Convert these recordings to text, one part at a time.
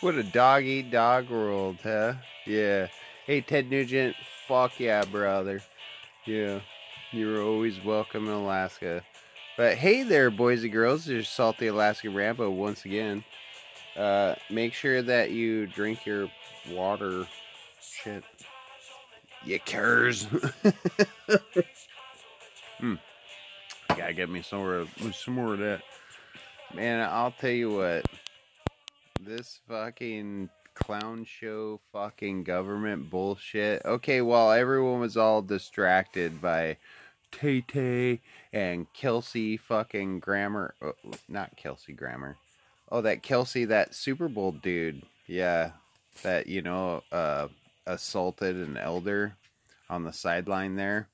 What a dog eat dog world, huh? Yeah. Hey, Ted Nugent, fuck yeah, brother. Yeah. You're always welcome in Alaska. But hey there, boys and girls. There's Salty Alaska Rambo once again. Uh, make sure that you drink your water. Shit. You curs. hmm. Gotta get me some more, some more of that. Man, I'll tell you what. This fucking clown show fucking government bullshit. Okay, while everyone was all distracted by Tay Tay and Kelsey fucking Grammer. Oh, not Kelsey Grammer. Oh, that Kelsey, that Super Bowl dude. Yeah. That, you know, uh, assaulted an elder on the sideline there.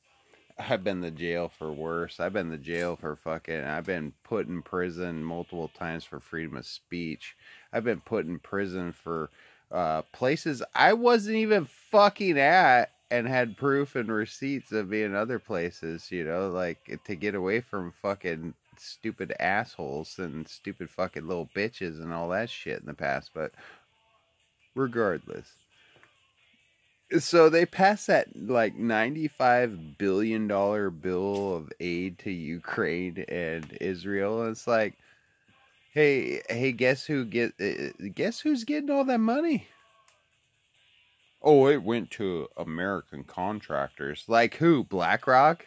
I've been to jail for worse. I've been to jail for fucking. I've been put in prison multiple times for freedom of speech. I've been put in prison for uh, places I wasn't even fucking at and had proof and receipts of being other places, you know, like to get away from fucking stupid assholes and stupid fucking little bitches and all that shit in the past. But regardless, so they passed that like 95 billion dollar bill of aid to Ukraine and Israel and it's like hey hey guess who get uh, guess who's getting all that money? Oh it went to American contractors. Like who? BlackRock?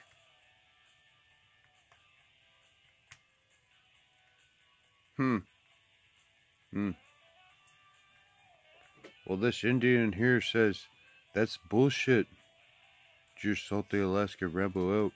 Hmm. Hmm. Well this Indian here says that's bullshit. Just salty Alaska Rambo out.